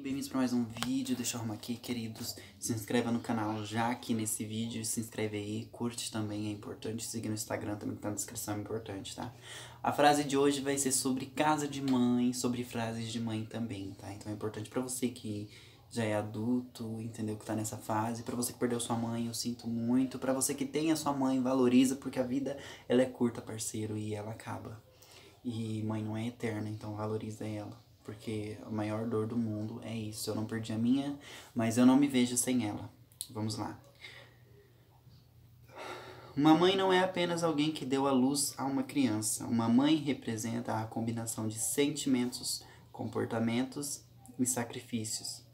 Bem-vindos para mais um vídeo, deixa eu arrumar aqui, queridos. Se inscreva no canal já aqui nesse vídeo, se inscreve aí, curte também, é importante. Seguir no Instagram também, que tá na descrição, é importante, tá? A frase de hoje vai ser sobre casa de mãe, sobre frases de mãe também, tá? Então é importante para você que já é adulto, entendeu? Que tá nessa fase. Para você que perdeu sua mãe, eu sinto muito. Para você que tem a sua mãe, valoriza, porque a vida, ela é curta, parceiro, e ela acaba. E mãe não é eterna, então valoriza ela porque a maior dor do mundo é isso. Eu não perdi a minha, mas eu não me vejo sem ela. Vamos lá. Uma mãe não é apenas alguém que deu a luz a uma criança. Uma mãe representa a combinação de sentimentos, comportamentos e sacrifícios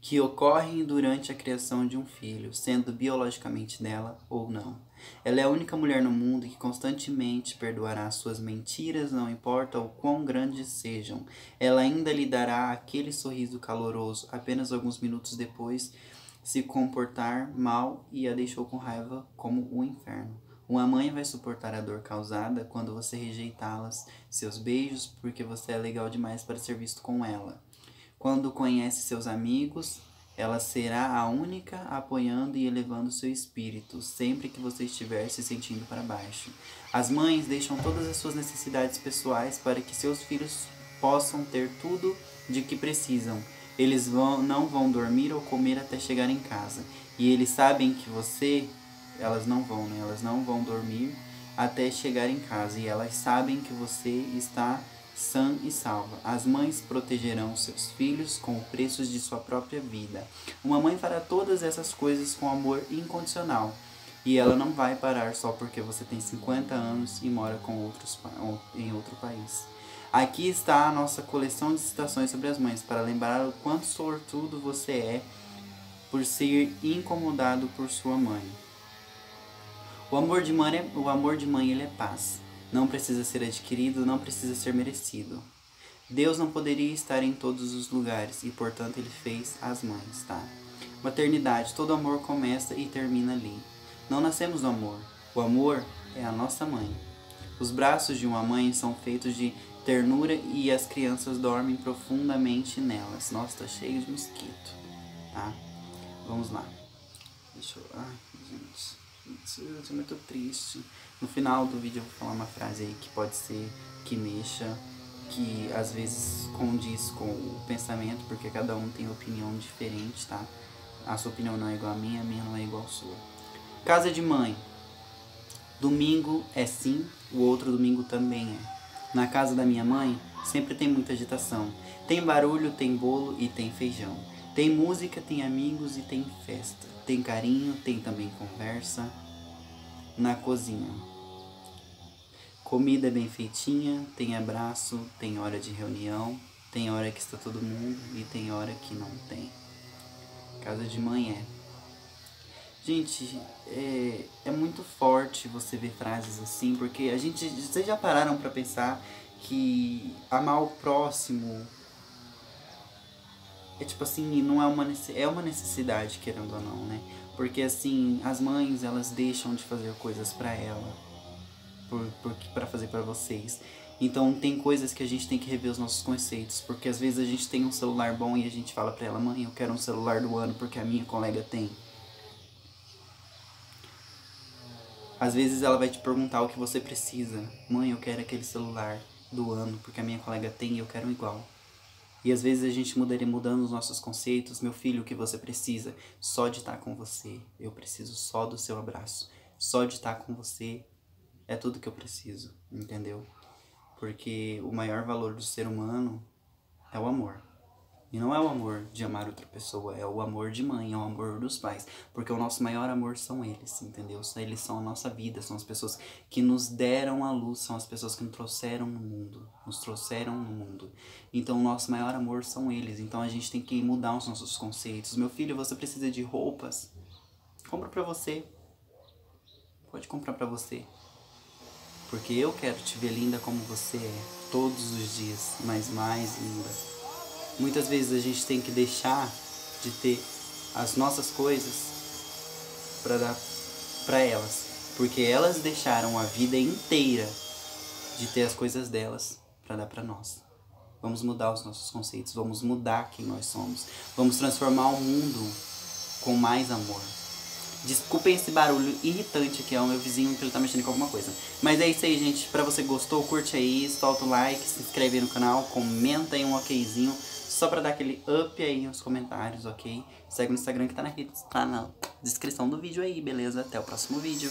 que ocorrem durante a criação de um filho, sendo biologicamente dela ou não. Ela é a única mulher no mundo que constantemente perdoará suas mentiras, não importa o quão grandes sejam. Ela ainda lhe dará aquele sorriso caloroso apenas alguns minutos depois se comportar mal e a deixou com raiva como o inferno. Uma mãe vai suportar a dor causada quando você rejeitá-las, seus beijos, porque você é legal demais para ser visto com ela. Quando conhece seus amigos, ela será a única apoiando e elevando seu espírito, sempre que você estiver se sentindo para baixo. As mães deixam todas as suas necessidades pessoais para que seus filhos possam ter tudo de que precisam. Eles vão, não vão dormir ou comer até chegar em casa. E eles sabem que você, elas não vão, né? Elas não vão dormir até chegar em casa. E elas sabem que você está sã e salva. As mães protegerão seus filhos com o preço de sua própria vida. Uma mãe fará todas essas coisas com amor incondicional. E ela não vai parar só porque você tem 50 anos e mora com outros, em outro país. Aqui está a nossa coleção de citações sobre as mães para lembrar o quanto sortudo você é por ser incomodado por sua mãe. O amor de mãe é, o amor de mãe ele é paz não precisa ser adquirido, não precisa ser merecido. Deus não poderia estar em todos os lugares e, portanto, ele fez as mães, tá? Maternidade, todo amor começa e termina ali. Não nascemos do amor. O amor é a nossa mãe. Os braços de uma mãe são feitos de ternura e as crianças dormem profundamente nelas. Nossa, tá cheio de mosquito, tá? Vamos lá. Deixa eu... Ai, gente. Eu tô muito triste. No final do vídeo eu vou falar uma frase aí que pode ser que mexa, que às vezes condiz com o pensamento, porque cada um tem opinião diferente, tá? A sua opinião não é igual à minha, a minha não é igual à sua. Casa de mãe. Domingo é sim, o outro domingo também é. Na casa da minha mãe, sempre tem muita agitação. Tem barulho, tem bolo e tem feijão. Tem música, tem amigos e tem festa. Tem carinho, tem também conversa. Na cozinha. Comida bem feitinha, tem abraço, tem hora de reunião, tem hora que está todo mundo e tem hora que não tem. Casa de mãe é. Gente, é, é muito forte você ver frases assim, porque a gente. Vocês já pararam para pensar que amar o próximo é tipo assim, não é uma, é uma necessidade, querendo ou não, né? Porque assim, as mães, elas deixam de fazer coisas para ela para fazer para vocês. Então tem coisas que a gente tem que rever os nossos conceitos, porque às vezes a gente tem um celular bom e a gente fala para ela, mãe, eu quero um celular do ano porque a minha colega tem. Às vezes ela vai te perguntar o que você precisa. Mãe, eu quero aquele celular do ano porque a minha colega tem e eu quero um igual. E às vezes a gente mudaria mudando os nossos conceitos. Meu filho, o que você precisa? Só de estar com você. Eu preciso só do seu abraço. Só de estar com você é tudo que eu preciso, entendeu? Porque o maior valor do ser humano é o amor. E não é o amor de amar outra pessoa, é o amor de mãe, é o amor dos pais. Porque o nosso maior amor são eles, entendeu? Eles são a nossa vida, são as pessoas que nos deram a luz, são as pessoas que nos trouxeram no mundo, nos trouxeram no mundo. Então o nosso maior amor são eles. Então a gente tem que mudar os nossos conceitos. Meu filho, você precisa de roupas? Compra pra você. Pode comprar pra você. Porque eu quero te ver linda como você é, todos os dias, mas mais linda. Muitas vezes a gente tem que deixar de ter as nossas coisas para dar para elas, porque elas deixaram a vida inteira de ter as coisas delas para dar para nós. Vamos mudar os nossos conceitos, vamos mudar quem nós somos. Vamos transformar o mundo com mais amor. Desculpem esse barulho irritante que é o meu vizinho que ele tá mexendo com alguma coisa. Mas é isso aí, gente. Pra você gostou, curte aí, solta o like, se inscreve no canal, comenta aí um okzinho. Só pra dar aquele up aí nos comentários, ok? Segue no Instagram que tá na, tá na descrição do vídeo aí, beleza? Até o próximo vídeo.